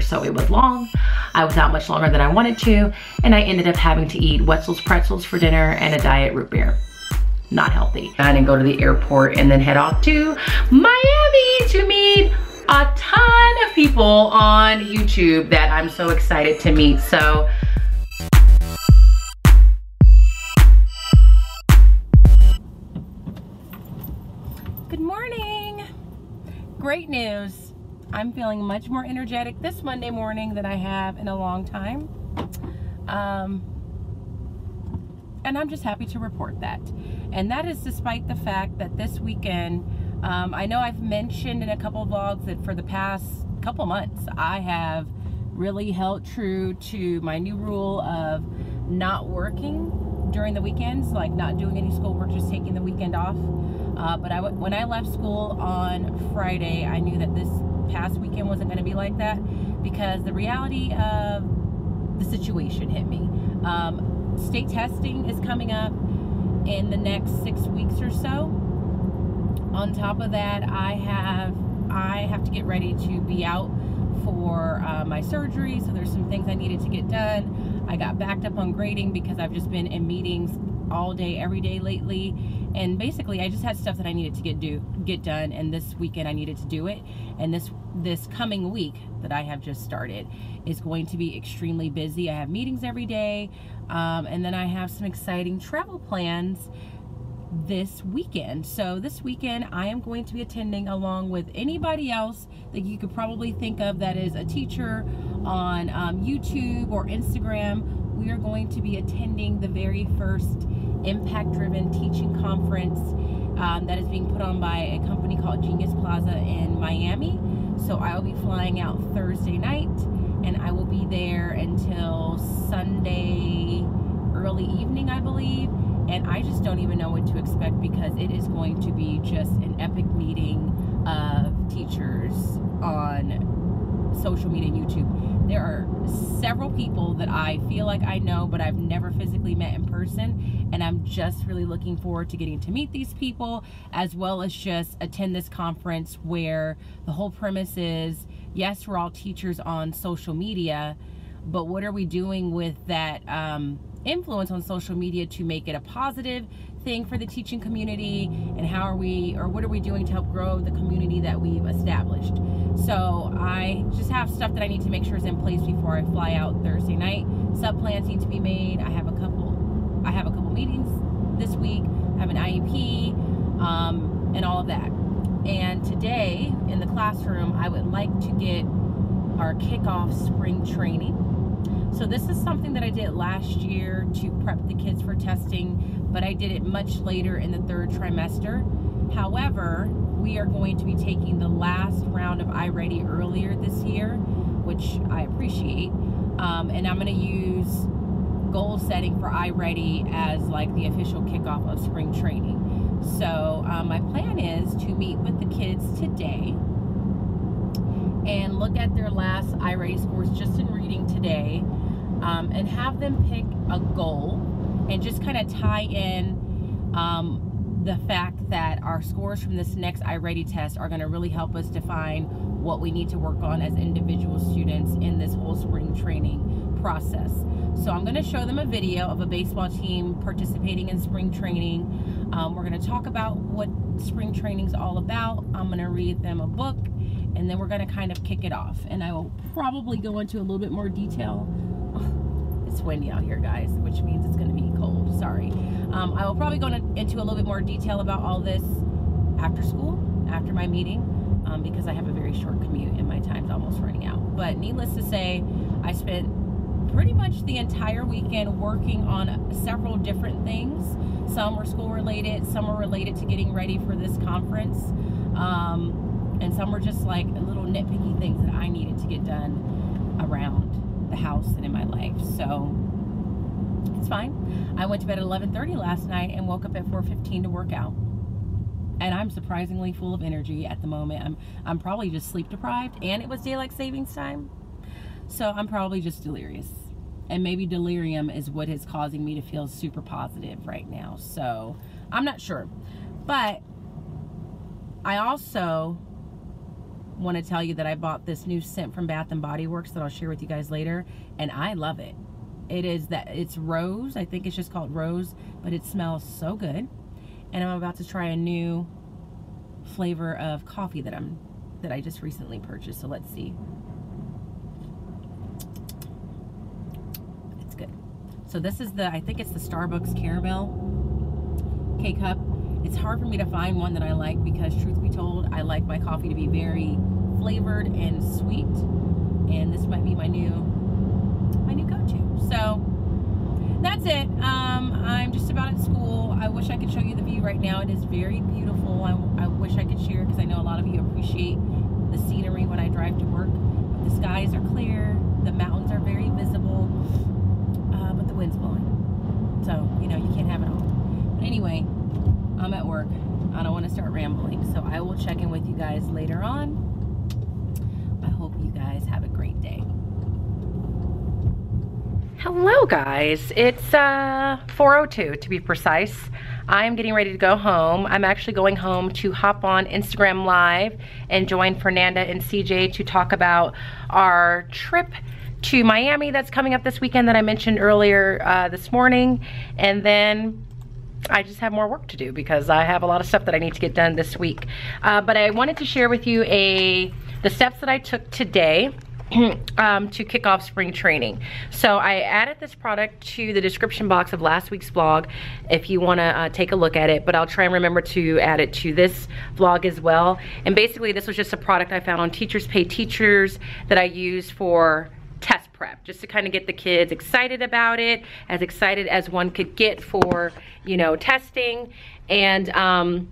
So it was long. I was out much longer than I wanted to. And I ended up having to eat Wetzel's pretzels for dinner and a diet root beer. Not healthy. And go to the airport and then head off to Miami to meet a ton of people on YouTube that I'm so excited to meet. So Good morning. Great news. I'm feeling much more energetic this Monday morning than I have in a long time. Um, and I'm just happy to report that. And that is despite the fact that this weekend, um, I know I've mentioned in a couple vlogs that for the past couple months, I have really held true to my new rule of not working during the weekends, like not doing any schoolwork, just taking the weekend off. Uh, but I, when I left school on Friday, I knew that this past weekend wasn't going to be like that because the reality of the situation hit me. Um, state testing is coming up in the next six weeks or so. On top of that, I have I have to get ready to be out for uh, my surgery, so there's some things I needed to get done. I got backed up on grading because I've just been in meetings all day, every day lately. And basically, I just had stuff that I needed to get do get done, and this weekend I needed to do it. And this this coming week that I have just started is going to be extremely busy. I have meetings every day, um, and then I have some exciting travel plans this weekend. So this weekend I am going to be attending along with anybody else that you could probably think of that is a teacher on um, YouTube or Instagram we are going to be attending the very first impact driven teaching conference um, that is being put on by a company called Genius Plaza in Miami. So I will be flying out Thursday night and I will be there until Sunday early evening, I believe. And I just don't even know what to expect because it is going to be just an epic meeting of teachers on social media and YouTube. There are several people that I feel like I know, but I've never physically met in person. And I'm just really looking forward to getting to meet these people as well as just attend this conference where the whole premise is yes, we're all teachers on social media, but what are we doing with that um, influence on social media to make it a positive thing for the teaching community and how are we or what are we doing to help grow the community that we've established so I just have stuff that I need to make sure is in place before I fly out Thursday night. Sub plans need to be made. I have a couple I have a couple meetings this week. I have an IEP um, and all of that. And today in the classroom I would like to get our kickoff spring training. So this is something that I did last year to prep the kids for testing, but I did it much later in the third trimester. However, we are going to be taking the last round of iReady earlier this year, which I appreciate. Um, and I'm going to use goal setting for iReady as like the official kickoff of spring training. So um, my plan is to meet with the kids today and look at their last iReady scores just in reading today um, and have them pick a goal and just kind of tie in um, the fact that our scores from this next iReady test are going to really help us define what we need to work on as individual students in this whole spring training process. So I'm going to show them a video of a baseball team participating in spring training. Um, we're going to talk about what spring training is all about. I'm going to read them a book and then we're going to kind of kick it off. And I will probably go into a little bit more detail it's windy out here, guys, which means it's going to be cold. Sorry. Um, I will probably go into a little bit more detail about all this after school, after my meeting, um, because I have a very short commute and my time's almost running out. But needless to say, I spent pretty much the entire weekend working on several different things. Some were school related, some were related to getting ready for this conference. Um, and some were just like little nitpicky things that I needed to get done around the house and in my life. So it's fine. I went to bed at 11:30 last night and woke up at 4:15 to work out. And I'm surprisingly full of energy at the moment. I'm I'm probably just sleep deprived and it was daylight savings time. So I'm probably just delirious. And maybe delirium is what is causing me to feel super positive right now. So I'm not sure. But I also want to tell you that I bought this new scent from Bath and Body Works that I'll share with you guys later, and I love it. It is that it's rose. I think it's just called rose, but it smells so good. And I'm about to try a new flavor of coffee that I'm that I just recently purchased. So let's see. It's good. So this is the I think it's the Starbucks caramel K cup. It's hard for me to find one that I like because truth be told, I like my coffee to be very flavored and sweet. And this might be my new my new go-to. So that's it. Um, I'm just about at school. I wish I could show you the view right now. It is very beautiful. I, I wish I could share because I know a lot of you appreciate the scenery when I drive to work. The skies are clear. The mountains are very visible. Uh, but the wind's blowing. So, you know, you can't have it all. But anyway, I'm at work. I don't want to start rambling. So I will check in with you guys later on. I hope you guys have a great day. Hello guys, it's uh, 4.02 to be precise. I'm getting ready to go home. I'm actually going home to hop on Instagram Live and join Fernanda and CJ to talk about our trip to Miami that's coming up this weekend that I mentioned earlier uh, this morning. And then I just have more work to do because I have a lot of stuff that I need to get done this week. Uh, but I wanted to share with you a the steps that I took today um, to kick off spring training. So I added this product to the description box of last week's vlog if you want to uh, take a look at it, but I'll try and remember to add it to this vlog as well. And basically this was just a product I found on Teachers Pay Teachers that I use for test prep just to kind of get the kids excited about it as excited as one could get for you know testing and um,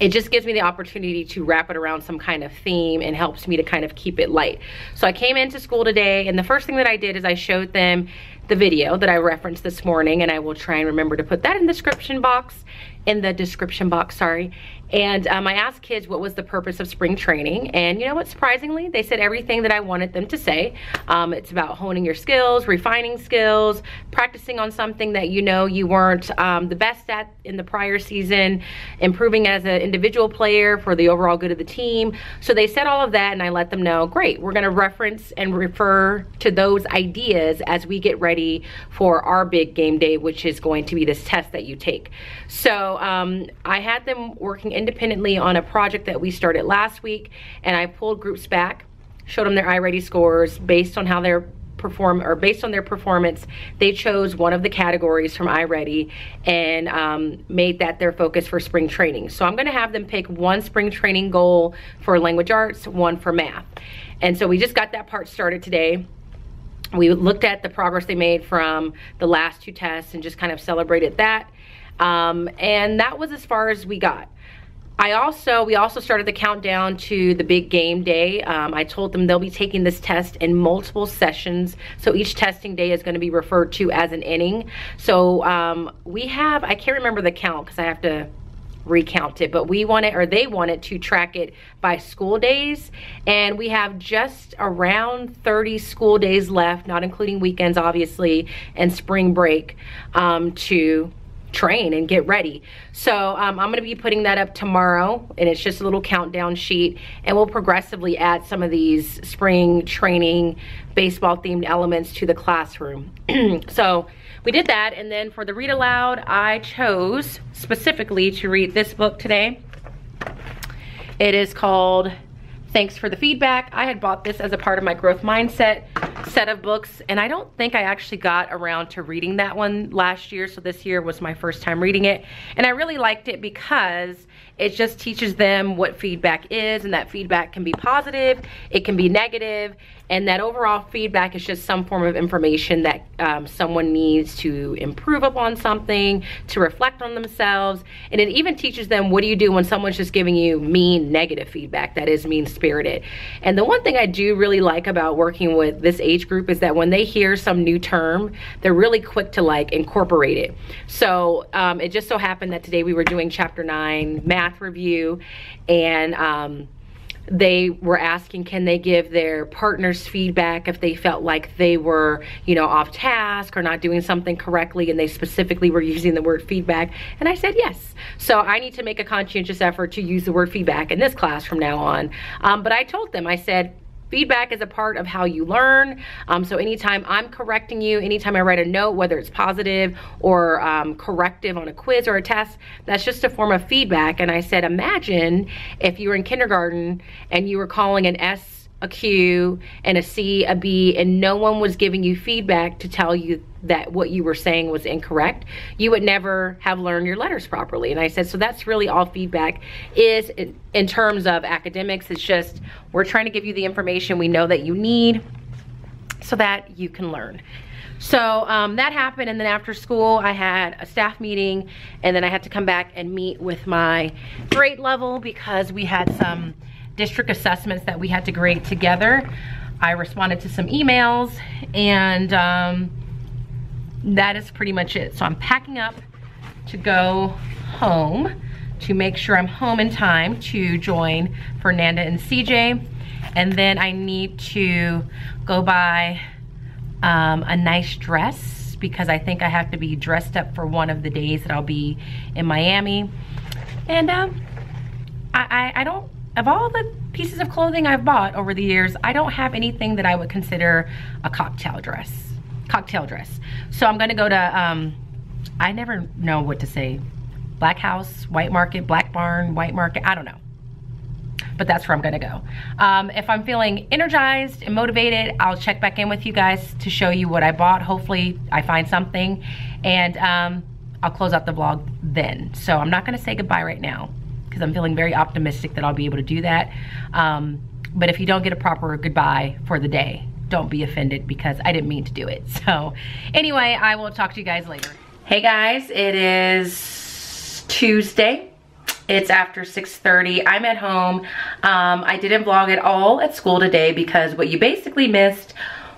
it just gives me the opportunity to wrap it around some kind of theme and helps me to kind of keep it light. So I came into school today and the first thing that I did is I showed them the video that I referenced this morning and I will try and remember to put that in the description box in the description box, sorry. And um, I asked kids what was the purpose of spring training. And you know what, surprisingly, they said everything that I wanted them to say. Um, it's about honing your skills, refining skills, practicing on something that you know you weren't um, the best at in the prior season, improving as an individual player for the overall good of the team. So they said all of that and I let them know, great, we're gonna reference and refer to those ideas as we get ready for our big game day, which is going to be this test that you take. So um, I had them working independently on a project that we started last week and I pulled groups back, showed them their iReady scores based on how they're perform or based on their performance, they chose one of the categories from iReady and um, made that their focus for spring training. So I'm gonna have them pick one spring training goal for language arts, one for math. And so we just got that part started today. We looked at the progress they made from the last two tests and just kind of celebrated that. Um, and that was as far as we got. I also, we also started the countdown to the big game day. Um, I told them they'll be taking this test in multiple sessions. So each testing day is gonna be referred to as an inning. So um, we have, I can't remember the count because I have to recount it, but we want it, or they want it to track it by school days. And we have just around 30 school days left, not including weekends, obviously, and spring break um, to train and get ready. So um, I'm gonna be putting that up tomorrow and it's just a little countdown sheet and we'll progressively add some of these spring training baseball themed elements to the classroom. so we did that and then for the read aloud, I chose specifically to read this book today. It is called Thanks for the feedback. I had bought this as a part of my growth mindset set of books and I don't think I actually got around to reading that one last year. So this year was my first time reading it. And I really liked it because it just teaches them what feedback is and that feedback can be positive, it can be negative, and that overall feedback is just some form of information that um, someone needs to improve upon something, to reflect on themselves, and it even teaches them what do you do when someone's just giving you mean negative feedback that is mean spirited. And the one thing I do really like about working with this age group is that when they hear some new term, they're really quick to like incorporate it. So um, it just so happened that today we were doing chapter nine math review and um, they were asking can they give their partners feedback if they felt like they were you know off task or not doing something correctly and they specifically were using the word feedback? And i said yes. So i need to make a conscientious effort to use the word feedback in this class from now on. Um, but i told them i said Feedback is a part of how you learn. Um, so anytime I'm correcting you, anytime I write a note, whether it's positive or um, corrective on a quiz or a test, that's just a form of feedback. And I said, imagine if you were in kindergarten and you were calling an S a Q, and a C, a B, and no one was giving you feedback to tell you that what you were saying was incorrect, you would never have learned your letters properly. And I said, so that's really all feedback is in, in terms of academics. It's just, we're trying to give you the information we know that you need so that you can learn. So um, that happened and then after school I had a staff meeting and then I had to come back and meet with my grade level because we had some district assessments that we had to grade together. I responded to some emails and um, that is pretty much it. So I'm packing up to go home to make sure I'm home in time to join Fernanda and CJ. And then I need to go buy um, a nice dress because I think I have to be dressed up for one of the days that I'll be in Miami. And um, I, I, I don't of all the pieces of clothing I've bought over the years, I don't have anything that I would consider a cocktail dress. Cocktail dress. So I'm gonna go to, um, I never know what to say. Black House, White Market, Black Barn, White Market, I don't know. But that's where I'm gonna go. Um, if I'm feeling energized and motivated, I'll check back in with you guys to show you what I bought. Hopefully I find something and um, I'll close out the vlog then. So I'm not gonna say goodbye right now because I'm feeling very optimistic that I'll be able to do that. Um, but if you don't get a proper goodbye for the day, don't be offended because I didn't mean to do it. So anyway, I will talk to you guys later. Hey guys, it is Tuesday. It's after 6.30. I'm at home. Um, I didn't vlog at all at school today because what you basically missed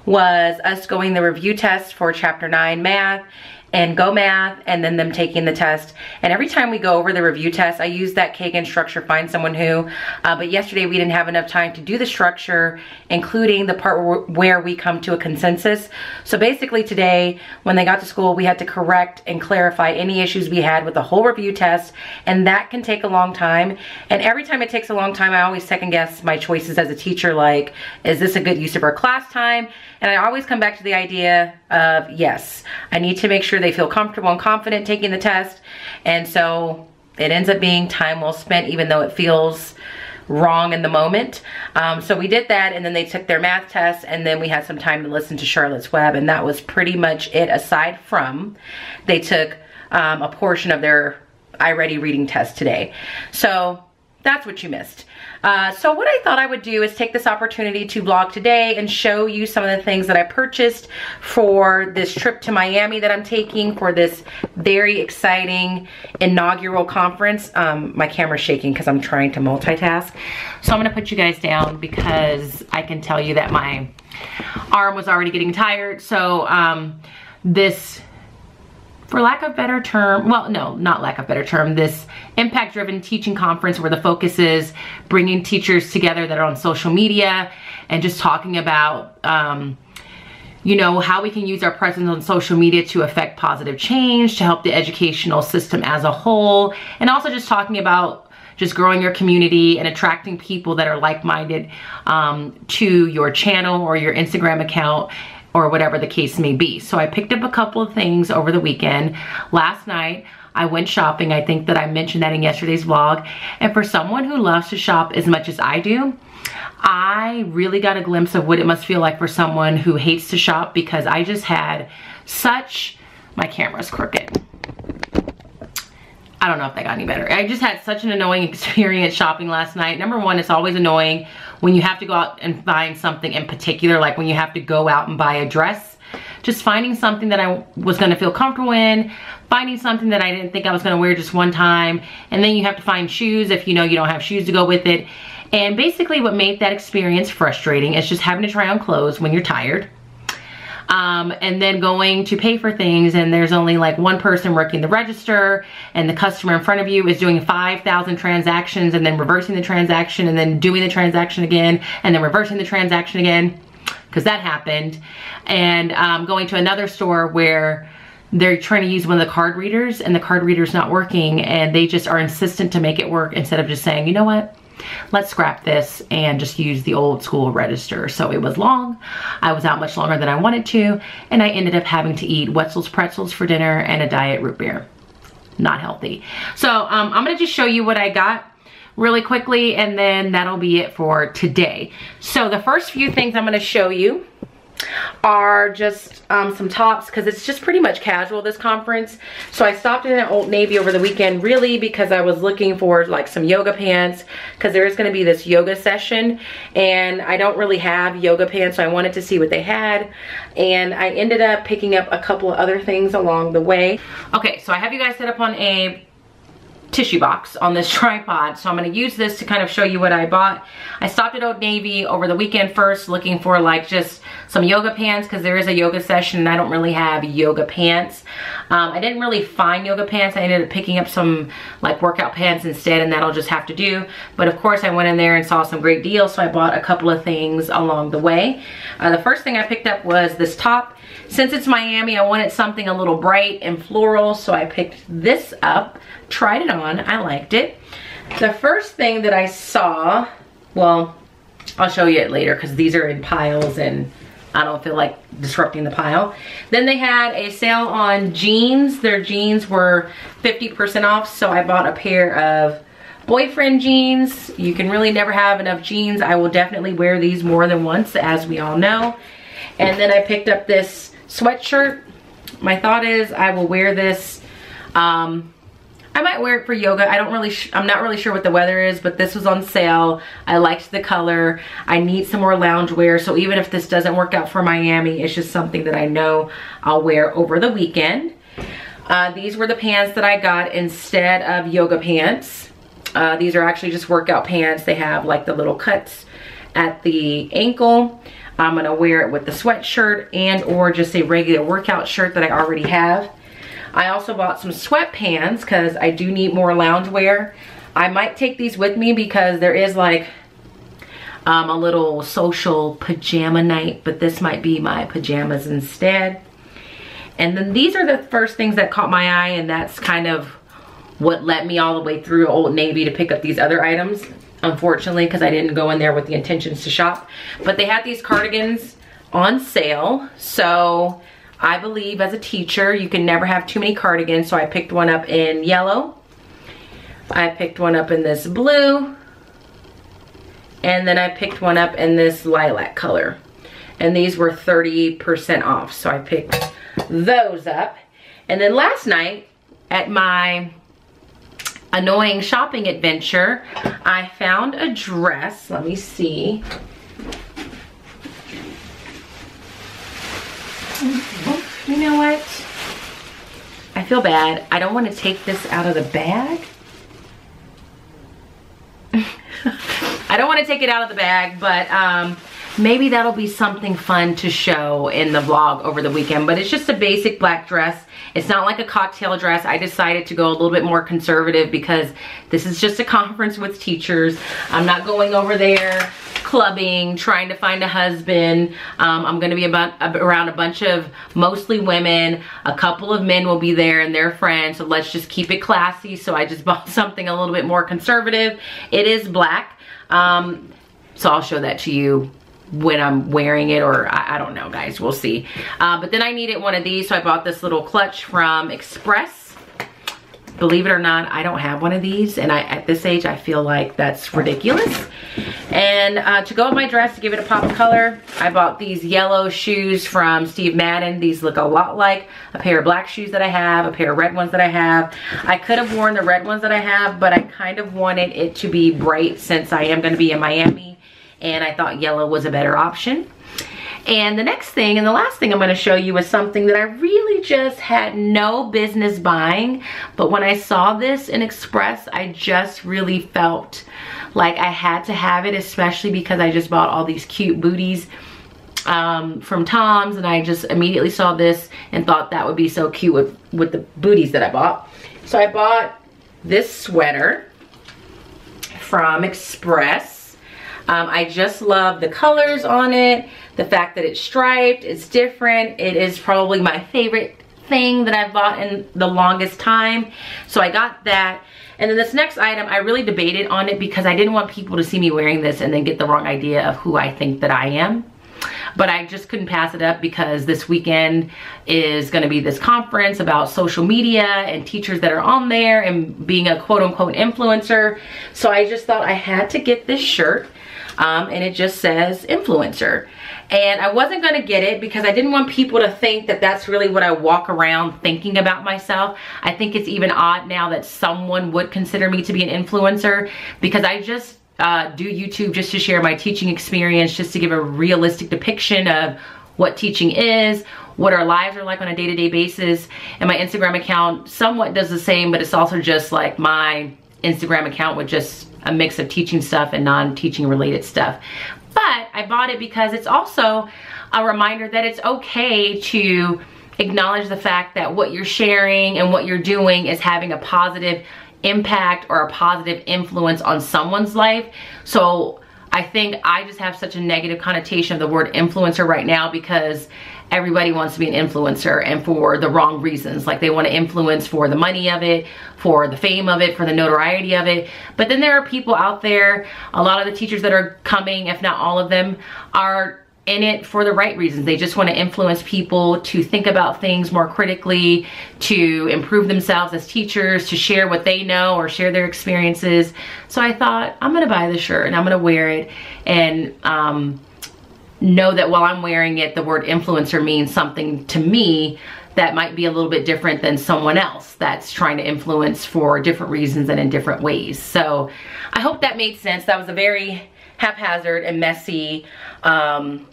was us going the review test for chapter 9 math and Go Math and then them taking the test. And every time we go over the review test, I use that Kagan structure, find someone who, uh, but yesterday we didn't have enough time to do the structure, including the part where we come to a consensus. So basically today, when they got to school, we had to correct and clarify any issues we had with the whole review test, and that can take a long time. And every time it takes a long time, I always second guess my choices as a teacher, like, is this a good use of our class time? And I always come back to the idea of, yes, I need to make sure they feel comfortable and confident taking the test. And so it ends up being time well spent even though it feels wrong in the moment. Um, so we did that and then they took their math test and then we had some time to listen to Charlotte's Web and that was pretty much it aside from they took um, a portion of their iReady reading test today. So that's what you missed. Uh, so what I thought I would do is take this opportunity to vlog today and show you some of the things that I purchased for this trip to Miami that I'm taking for this very exciting inaugural conference. Um, my camera's shaking because I'm trying to multitask. So I'm gonna put you guys down because I can tell you that my arm was already getting tired. So um, this for lack of better term, well, no, not lack of better term, this impact-driven teaching conference where the focus is bringing teachers together that are on social media and just talking about, um, you know, how we can use our presence on social media to affect positive change, to help the educational system as a whole, and also just talking about just growing your community and attracting people that are like-minded um, to your channel or your Instagram account or whatever the case may be. So I picked up a couple of things over the weekend. Last night, I went shopping. I think that I mentioned that in yesterday's vlog. And for someone who loves to shop as much as I do, I really got a glimpse of what it must feel like for someone who hates to shop because I just had such, my camera's crooked. I don't know if that got any better. I just had such an annoying experience shopping last night. Number one, it's always annoying when you have to go out and find something in particular, like when you have to go out and buy a dress. Just finding something that I was gonna feel comfortable in, finding something that I didn't think I was gonna wear just one time, and then you have to find shoes if you know you don't have shoes to go with it. And basically what made that experience frustrating is just having to try on clothes when you're tired. Um, and then going to pay for things and there's only like one person working the register and the customer in front of you is doing 5,000 transactions and then reversing the transaction and then doing the transaction again and then reversing the transaction again because that happened. And um, going to another store where they're trying to use one of the card readers and the card reader's not working and they just are insistent to make it work instead of just saying, you know what, let's scrap this and just use the old school register. So it was long. I was out much longer than I wanted to. And I ended up having to eat Wetzel's pretzels for dinner and a diet root beer. Not healthy. So um, I'm gonna just show you what I got really quickly and then that'll be it for today. So the first few things I'm gonna show you are just um, some tops because it's just pretty much casual this conference. So I stopped in at Old Navy over the weekend really because I was looking for like some yoga pants because there is going to be this yoga session and I don't really have yoga pants so I wanted to see what they had and I ended up picking up a couple of other things along the way. Okay, so I have you guys set up on a tissue box on this tripod. So I'm gonna use this to kind of show you what I bought. I stopped at Old Navy over the weekend first looking for like just some yoga pants because there is a yoga session and I don't really have yoga pants. Um, I didn't really find yoga pants. I ended up picking up some like workout pants instead and that'll just have to do. But of course I went in there and saw some great deals so I bought a couple of things along the way. Uh, the first thing I picked up was this top. Since it's Miami, I wanted something a little bright and floral so I picked this up tried it on. I liked it. The first thing that I saw, well, I'll show you it later because these are in piles and I don't feel like disrupting the pile. Then they had a sale on jeans. Their jeans were 50% off, so I bought a pair of boyfriend jeans. You can really never have enough jeans. I will definitely wear these more than once, as we all know. And then I picked up this sweatshirt. My thought is I will wear this um, I might wear it for yoga. I don't really, I'm not really sure what the weather is, but this was on sale. I liked the color. I need some more lounge wear. So even if this doesn't work out for Miami, it's just something that I know I'll wear over the weekend. Uh, these were the pants that I got instead of yoga pants. Uh, these are actually just workout pants. They have like the little cuts at the ankle. I'm gonna wear it with the sweatshirt and or just a regular workout shirt that I already have. I also bought some sweatpants because I do need more loungewear. I might take these with me because there is like um, a little social pajama night, but this might be my pajamas instead. And then these are the first things that caught my eye and that's kind of what led me all the way through Old Navy to pick up these other items, unfortunately, because I didn't go in there with the intentions to shop. But they had these cardigans on sale, so I believe as a teacher, you can never have too many cardigans, so I picked one up in yellow. I picked one up in this blue. And then I picked one up in this lilac color. And these were 30% off, so I picked those up. And then last night, at my annoying shopping adventure, I found a dress. Let me see. Mm-hmm. You know what? I feel bad. I don't want to take this out of the bag. I don't want to take it out of the bag, but um, maybe that'll be something fun to show in the vlog over the weekend. But it's just a basic black dress. It's not like a cocktail dress. I decided to go a little bit more conservative because this is just a conference with teachers. I'm not going over there clubbing, trying to find a husband. Um, I'm gonna be about around a bunch of mostly women. A couple of men will be there and their friends. So let's just keep it classy. So I just bought something a little bit more conservative. It is black. Um, so I'll show that to you when I'm wearing it or I, I don't know guys, we'll see. Uh, but then I needed one of these so I bought this little clutch from Express. Believe it or not, I don't have one of these and I, at this age I feel like that's ridiculous. And uh, to go with my dress to give it a pop of color, I bought these yellow shoes from Steve Madden. These look a lot like a pair of black shoes that I have, a pair of red ones that I have. I could have worn the red ones that I have, but I kind of wanted it to be bright since I am gonna be in Miami and I thought yellow was a better option. And the next thing and the last thing I'm gonna show you is something that I really just had no business buying, but when I saw this in Express, I just really felt like I had to have it, especially because I just bought all these cute booties um, from Tom's and I just immediately saw this and thought that would be so cute with, with the booties that I bought. So I bought this sweater from Express. Um, I just love the colors on it, the fact that it's striped, it's different. It is probably my favorite thing that I've bought in the longest time. So I got that. And then this next item, I really debated on it because I didn't want people to see me wearing this and then get the wrong idea of who I think that I am but I just couldn't pass it up because this weekend is gonna be this conference about social media and teachers that are on there and being a quote unquote influencer. So I just thought I had to get this shirt um, and it just says influencer. And I wasn't gonna get it because I didn't want people to think that that's really what I walk around thinking about myself. I think it's even odd now that someone would consider me to be an influencer because I just uh, do YouTube just to share my teaching experience, just to give a realistic depiction of what teaching is, what our lives are like on a day-to-day -day basis. And my Instagram account somewhat does the same, but it's also just like my Instagram account with just a mix of teaching stuff and non-teaching related stuff. But I bought it because it's also a reminder that it's okay to acknowledge the fact that what you're sharing and what you're doing is having a positive impact or a positive influence on someone's life. So I think I just have such a negative connotation of the word influencer right now because everybody wants to be an influencer and for the wrong reasons. Like they want to influence for the money of it, for the fame of it, for the notoriety of it. But then there are people out there, a lot of the teachers that are coming, if not all of them, are in it for the right reasons. They just want to influence people to think about things more critically, to improve themselves as teachers, to share what they know or share their experiences. So I thought, I'm going to buy the shirt and I'm going to wear it and um, know that while I'm wearing it, the word influencer means something to me that might be a little bit different than someone else that's trying to influence for different reasons and in different ways. So I hope that made sense. That was a very haphazard and messy um,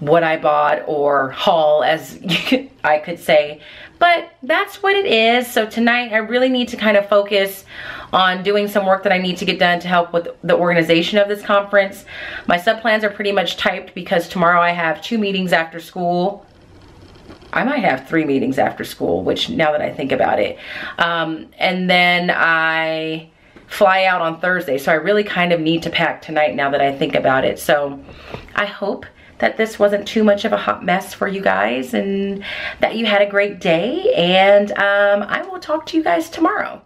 what I bought or haul as I could say. But that's what it is. So tonight I really need to kind of focus on doing some work that I need to get done to help with the organization of this conference. My sub plans are pretty much typed because tomorrow I have two meetings after school. I might have three meetings after school, which now that I think about it. Um, and then I fly out on Thursday. So I really kind of need to pack tonight now that I think about it. So I hope that this wasn't too much of a hot mess for you guys and that you had a great day. And um, I will talk to you guys tomorrow.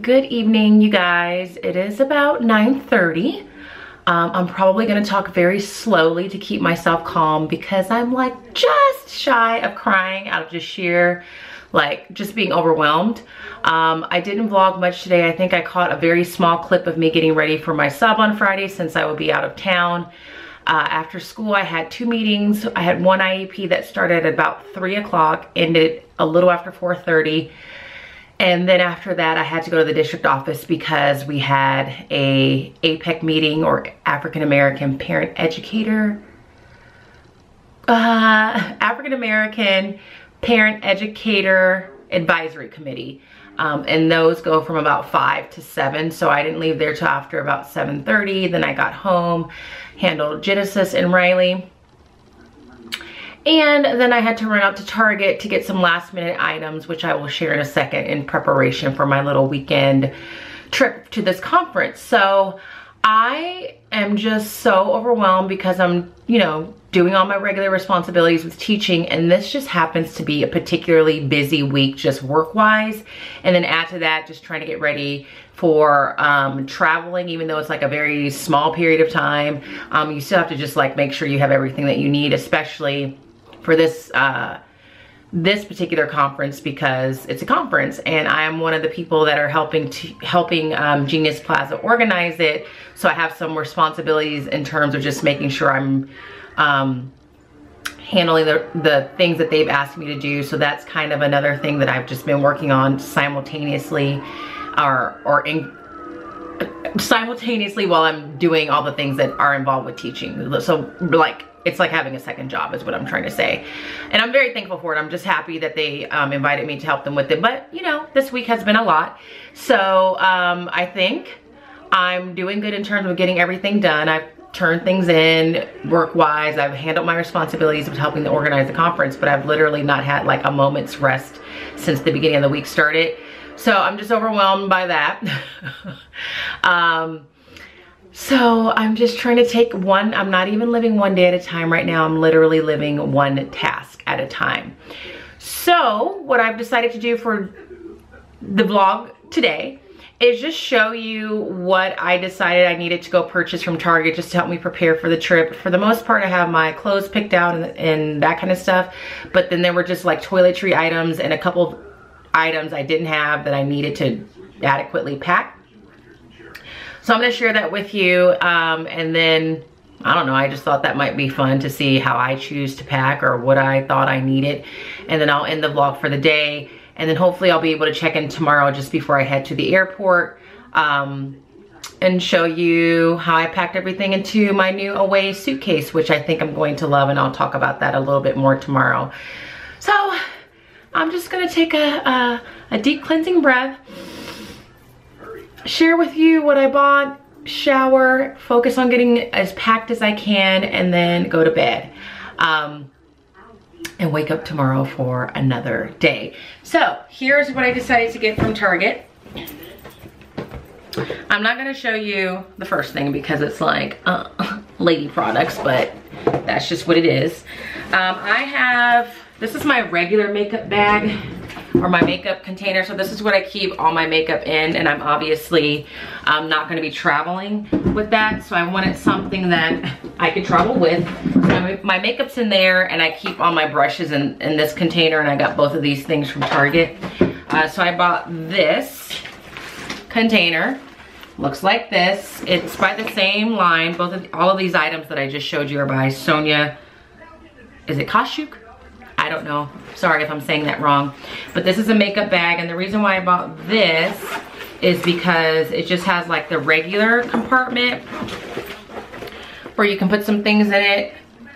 Good evening you guys. It is about 9:30. um, I'm probably gonna talk very slowly to keep myself calm because I'm like just shy of crying out of just sheer like just being overwhelmed. Um, I didn't vlog much today. I think I caught a very small clip of me getting ready for my sub on Friday since I will be out of town. Uh, after school I had two meetings. I had one IEP that started at about three o'clock ended a little after 4:30. And then after that, I had to go to the district office because we had a APEC meeting or African American Parent Educator, uh, African American Parent Educator Advisory Committee. Um, and those go from about 5 to 7. So I didn't leave there till after about 7.30. Then I got home, handled Genesis and Riley. And then I had to run out to Target to get some last minute items, which I will share in a second in preparation for my little weekend trip to this conference. So I am just so overwhelmed because I'm, you know, doing all my regular responsibilities with teaching and this just happens to be a particularly busy week just work-wise. And then add to that, just trying to get ready for um, traveling, even though it's like a very small period of time. Um, you still have to just like make sure you have everything that you need, especially for this uh, this particular conference because it's a conference and I am one of the people that are helping to helping um, Genius Plaza organize it. So I have some responsibilities in terms of just making sure I'm um, handling the, the things that they've asked me to do. So that's kind of another thing that I've just been working on simultaneously or, or in, simultaneously while I'm doing all the things that are involved with teaching. So like it's like having a second job is what I'm trying to say. And I'm very thankful for it. I'm just happy that they um, invited me to help them with it. But, you know, this week has been a lot. So um, I think I'm doing good in terms of getting everything done. I've turned things in work-wise. I've handled my responsibilities of helping to organize the conference, but I've literally not had like a moment's rest since the beginning of the week started. So I'm just overwhelmed by that. um, so I'm just trying to take one, I'm not even living one day at a time right now. I'm literally living one task at a time. So what I've decided to do for the vlog today is just show you what I decided I needed to go purchase from Target just to help me prepare for the trip. For the most part, I have my clothes picked out and, and that kind of stuff. But then there were just like toiletry items and a couple items I didn't have that I needed to adequately pack. So I'm gonna share that with you um, and then I don't know, I just thought that might be fun to see how I choose to pack or what I thought I needed. And then I'll end the vlog for the day. And then hopefully I'll be able to check in tomorrow just before I head to the airport um, and show you how I packed everything into my new away suitcase, which I think I'm going to love. And I'll talk about that a little bit more tomorrow. So I'm just gonna take a, a, a deep cleansing breath share with you what I bought, shower, focus on getting as packed as I can, and then go to bed. Um, and wake up tomorrow for another day. So here's what I decided to get from Target. I'm not gonna show you the first thing because it's like uh, lady products, but that's just what it is. Um, I have, this is my regular makeup bag or my makeup container. So this is what I keep all my makeup in and I'm obviously um, not gonna be traveling with that. So I wanted something that I could travel with. So my makeup's in there and I keep all my brushes in, in this container and I got both of these things from Target. Uh, so I bought this container. Looks like this. It's by the same line. Both of all of these items that I just showed you are by Sonia. Is it Kashuk? I don't know. Sorry if I'm saying that wrong. But this is a makeup bag and the reason why I bought this is because it just has like the regular compartment where you can put some things in it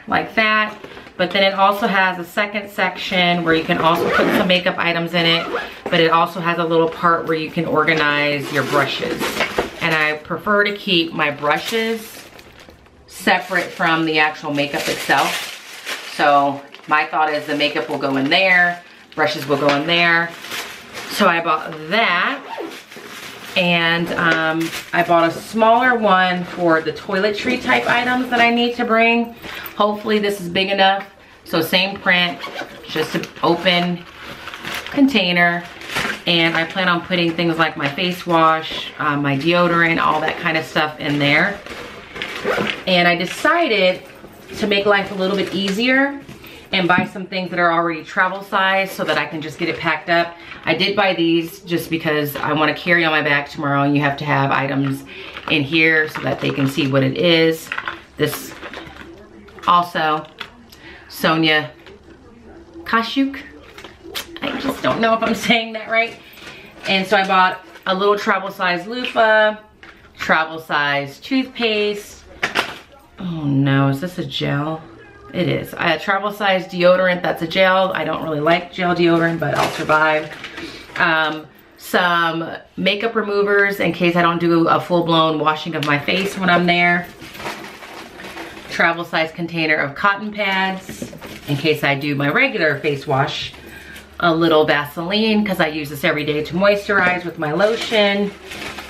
like that. But then it also has a second section where you can also put some makeup items in it. But it also has a little part where you can organize your brushes. And I prefer to keep my brushes separate from the actual makeup itself. So my thought is the makeup will go in there, brushes will go in there. So I bought that. And um, I bought a smaller one for the toiletry type items that I need to bring. Hopefully this is big enough. So same print, just an open container. And I plan on putting things like my face wash, uh, my deodorant, all that kind of stuff in there. And I decided to make life a little bit easier and buy some things that are already travel size so that I can just get it packed up. I did buy these just because I want to carry on my back tomorrow and you have to have items in here so that they can see what it is. This also, Sonia Kashuk. I just don't know if I'm saying that right. And so I bought a little travel size loofah, travel size toothpaste. Oh no, is this a gel? It is. I travel size deodorant. That's a gel. I don't really like gel deodorant, but I'll survive. Um, some makeup removers in case I don't do a full-blown washing of my face when I'm there. Travel size container of cotton pads in case I do my regular face wash. A little Vaseline because I use this every day to moisturize with my lotion.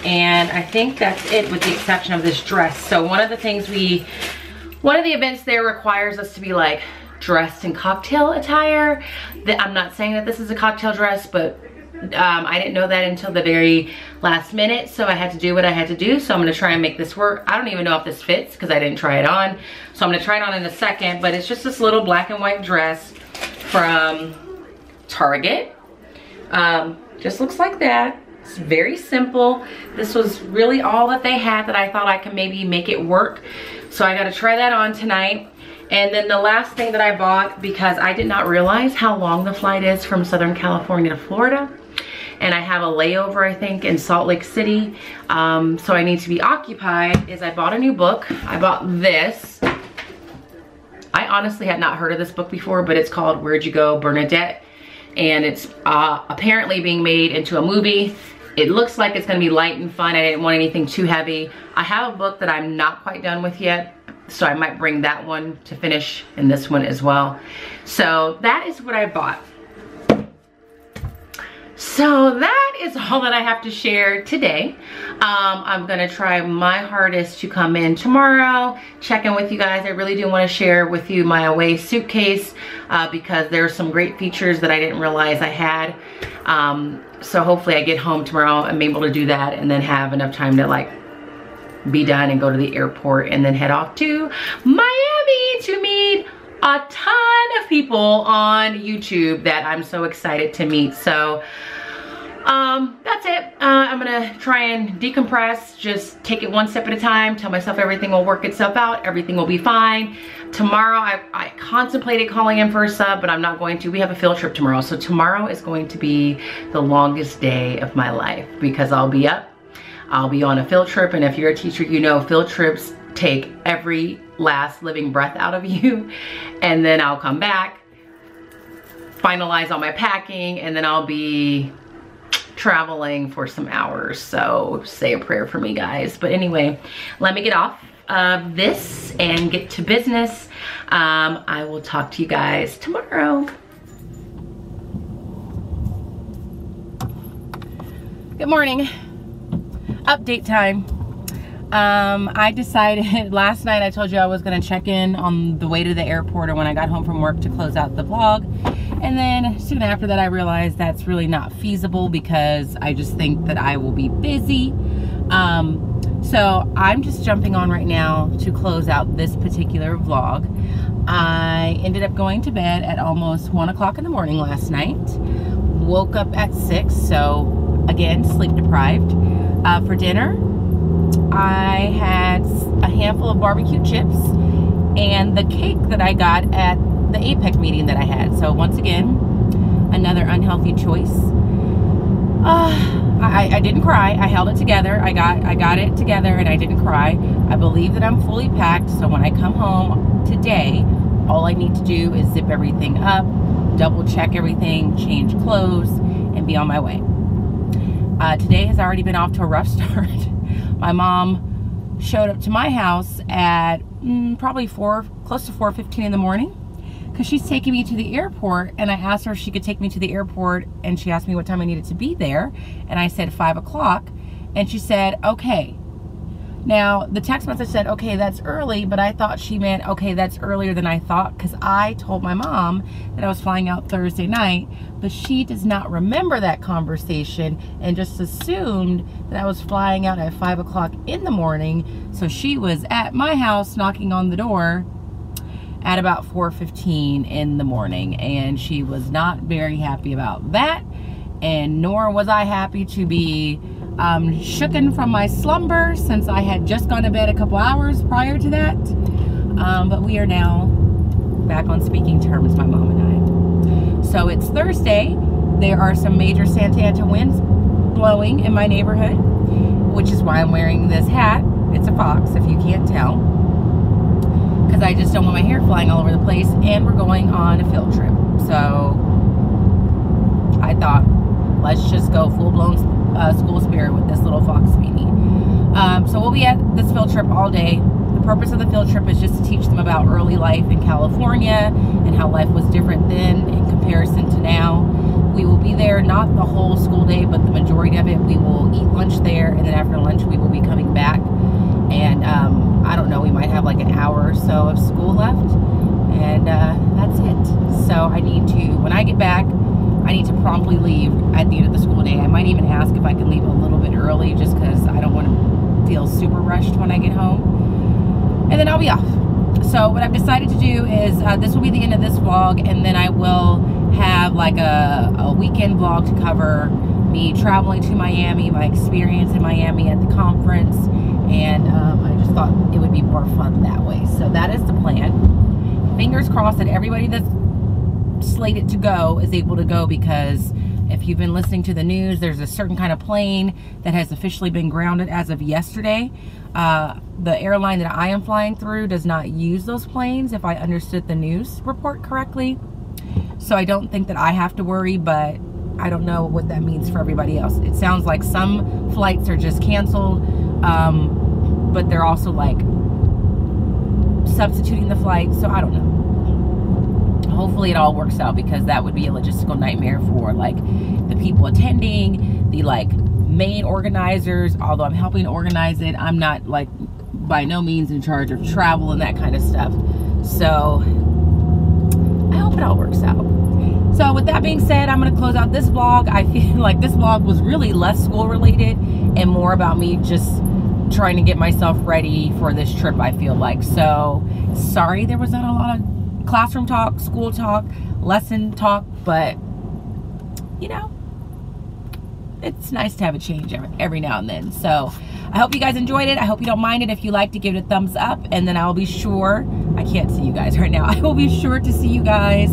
And I think that's it with the exception of this dress. So one of the things we one of the events there requires us to be like dressed in cocktail attire. I'm not saying that this is a cocktail dress, but um, I didn't know that until the very last minute, so I had to do what I had to do. So I'm gonna try and make this work. I don't even know if this fits because I didn't try it on. So I'm gonna try it on in a second, but it's just this little black and white dress from Target. Um, just looks like that. It's very simple. This was really all that they had that I thought I could maybe make it work. So I gotta try that on tonight. And then the last thing that I bought, because I did not realize how long the flight is from Southern California to Florida, and I have a layover, I think, in Salt Lake City, um, so I need to be occupied, is I bought a new book. I bought this. I honestly had not heard of this book before, but it's called Where'd You Go, Bernadette? And it's uh, apparently being made into a movie. It looks like it's gonna be light and fun. I didn't want anything too heavy. I have a book that I'm not quite done with yet, so I might bring that one to finish and this one as well. So that is what I bought. So that is all that I have to share today. Um, I'm gonna try my hardest to come in tomorrow, check in with you guys. I really do wanna share with you my away suitcase uh, because there's some great features that I didn't realize I had. Um, so hopefully I get home tomorrow, I'm able to do that and then have enough time to like be done and go to the airport and then head off to Miami to meet a ton of people on YouTube that I'm so excited to meet. So um, that's it. Uh, I'm gonna try and decompress, just take it one step at a time, tell myself everything will work itself out, everything will be fine. Tomorrow, I, I contemplated calling in for a sub, but I'm not going to. We have a field trip tomorrow, so tomorrow is going to be the longest day of my life because I'll be up, I'll be on a field trip, and if you're a teacher, you know field trips take every last living breath out of you, and then I'll come back, finalize all my packing, and then I'll be traveling for some hours. So say a prayer for me guys. But anyway, let me get off of this and get to business. Um, I will talk to you guys tomorrow. Good morning. Update time. Um, I decided last night I told you I was going to check in on the way to the airport or when I got home from work to close out the vlog. And then soon after that, I realized that's really not feasible because I just think that I will be busy. Um, so I'm just jumping on right now to close out this particular vlog. I ended up going to bed at almost one o'clock in the morning last night. Woke up at six, so again, sleep deprived. Uh, for dinner, I had a handful of barbecue chips and the cake that I got at the APEC meeting that I had. So once again, another unhealthy choice. Uh, I, I didn't cry. I held it together. I got I got it together and I didn't cry. I believe that I'm fully packed. So when I come home today, all I need to do is zip everything up, double check everything, change clothes, and be on my way. Uh, today has already been off to a rough start. My mom showed up to my house at mm, probably 4, close to 4.15 in the morning because she's taking me to the airport and I asked her if she could take me to the airport and she asked me what time I needed to be there and I said 5 o'clock and she said okay now the text message said okay that's early but I thought she meant okay that's earlier than I thought because I told my mom that I was flying out Thursday night but she does not remember that conversation and just assumed that I was flying out at 5 o'clock in the morning. So she was at my house knocking on the door at about 4.15 in the morning and she was not very happy about that and nor was I happy to be um, shooken from my slumber since I had just gone to bed a couple hours prior to that. Um, but we are now back on speaking terms my mom and I. So it's Thursday. There are some major Santa Ana winds blowing in my neighborhood which is why I'm wearing this hat. It's a fox if you can't tell because I just don't want my hair flying all over the place and we're going on a field trip. So I thought, let's just go full-blown uh, school spirit with this little fox beanie. Um, so we'll be at this field trip all day. The purpose of the field trip is just to teach them about early life in California and how life was different then in comparison to now. We will be there not the whole school day, but the majority of it. We will eat lunch there, and then after lunch, we will be coming back. And um, I don't know, we might have like an hour or so of school left. And uh, that's it. So I need to, when I get back, I need to promptly leave at the end of the school day. I might even ask if I can leave a little bit early just because I don't want to feel super rushed when I get home. And then I'll be off. So what I've decided to do is uh, this will be the end of this vlog and then I will have like a, a weekend vlog to cover me traveling to Miami, my experience in Miami at the conference, and um, I just thought it would be more fun that way. So that is the plan. Fingers crossed that everybody that's slated to go is able to go because if you've been listening to the news, there's a certain kind of plane that has officially been grounded as of yesterday. Uh, the airline that I am flying through does not use those planes, if I understood the news report correctly. So I don't think that I have to worry, but I don't know what that means for everybody else. It sounds like some flights are just canceled, um, but they're also like substituting the flight, so I don't know. Hopefully it all works out because that would be a logistical nightmare for like the people attending, the like main organizers, although I'm helping organize it. I'm not like by no means in charge of travel and that kind of stuff. So I hope it all works out. So with that being said, I'm to close out this vlog. I feel like this vlog was really less school related and more about me just trying to get myself ready for this trip, I feel like. So sorry there was not a lot of classroom talk, school talk, lesson talk, but you know, it's nice to have a change every, every now and then. So I hope you guys enjoyed it. I hope you don't mind it. If you like to give it a thumbs up and then I'll be sure, I can't see you guys right now. I will be sure to see you guys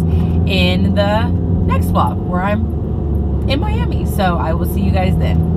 in the next vlog where I'm in Miami. So I will see you guys then.